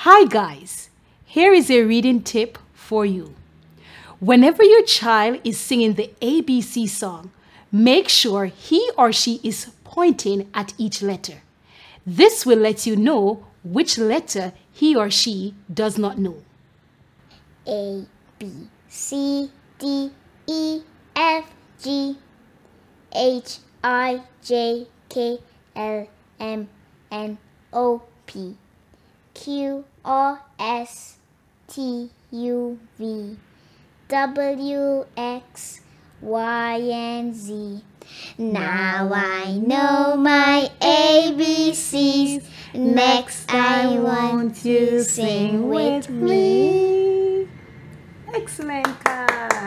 Hi, guys. Here is a reading tip for you. Whenever your child is singing the ABC song, make sure he or she is pointing at each letter. This will let you know which letter he or she does not know. A, B, C, D, E, F, G, H, I, J, K, L, M, N, O, P, Q, R, S, T, U, V, W, X, Y, and Z. Now I know my ABCs. Next I want you to sing with me. Excellent, guys.